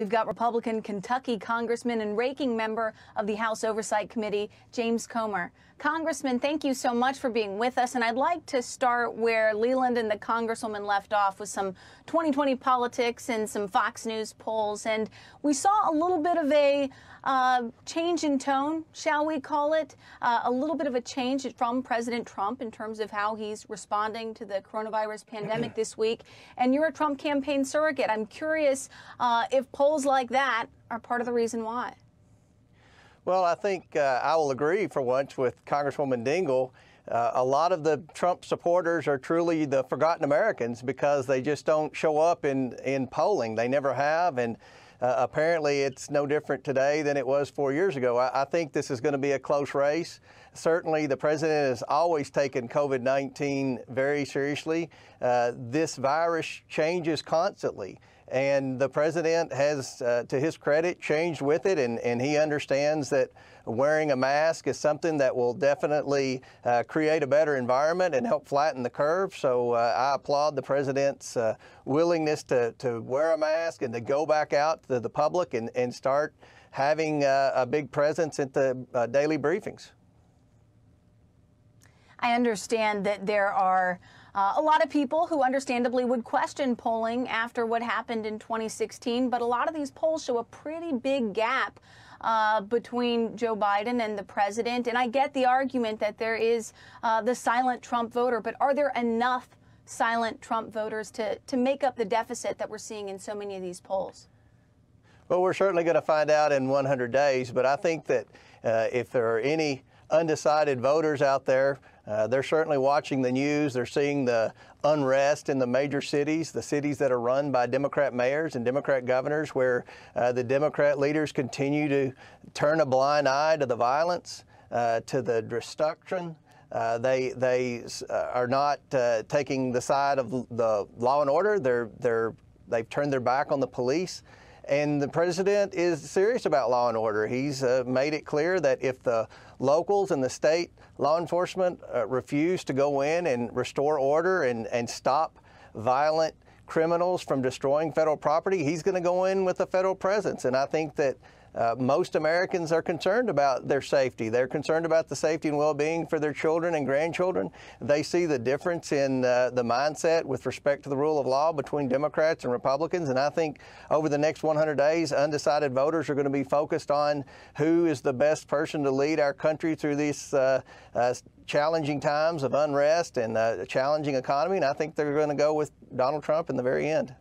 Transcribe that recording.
We've got Republican Kentucky Congressman and ranking member of the House Oversight Committee, James Comer. Congressman, thank you so much for being with us. And I'd like to start where Leland and the Congresswoman left off with some 2020 politics and some Fox News polls. And we saw a little bit of a uh, change in tone, shall we call it? Uh, a little bit of a change from President Trump in terms of how he's responding to the coronavirus pandemic this week. And you're a Trump campaign surrogate. I'm curious uh, if polls polls like that are part of the reason why. Well, I think uh, I will agree for once with Congresswoman Dingell. Uh, a lot of the Trump supporters are truly the forgotten Americans because they just don't show up in, in polling. They never have. And uh, apparently, it's no different today than it was four years ago. I, I think this is going to be a close race. Certainly, the president has always taken COVID 19 very seriously. Uh, this virus changes constantly. And the president has, uh, to his credit, changed with it, and, and he understands that wearing a mask is something that will definitely uh, create a better environment and help flatten the curve. So uh, I applaud the president's uh, willingness to, to wear a mask and to go back out to the public and, and start having uh, a big presence at the uh, daily briefings. I understand that there are uh, a lot of people who understandably would question polling after what happened in 2016, but a lot of these polls show a pretty big gap uh, between Joe Biden and the president. And I get the argument that there is uh, the silent Trump voter, but are there enough silent Trump voters to, to make up the deficit that we're seeing in so many of these polls? Well, we're certainly going to find out in 100 days, but I think that uh, if there are any undecided voters out there. Uh, they're certainly watching the news. They're seeing the unrest in the major cities, the cities that are run by Democrat mayors and Democrat governors, where uh, the Democrat leaders continue to turn a blind eye to the violence, uh, to the destruction. Uh, they they uh, are not taking the side of the law and order. They're they're they've turned their back on the police. And the president is serious about law and order. He's uh, made it clear that if the locals and the state law enforcement uh, refuse to go in and restore order and, and stop violent criminals from destroying federal property, he's going to go in with a federal presence. And I think that uh, most Americans are concerned about their safety. They're concerned about the safety and well-being for their children and grandchildren. They see the difference in uh, the mindset with respect to the rule of law between Democrats and Republicans. And I think over the next 100 days, undecided voters are going to be focused on who is the best person to lead our country through these uh, uh challenging times of unrest and a challenging economy. And I think they're going to go with Donald Trump in the very end.